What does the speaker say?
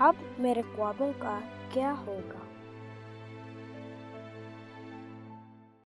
अब मेरे ख्वाबों का क्या होगा?